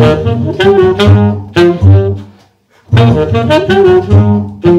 Thank you.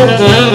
Música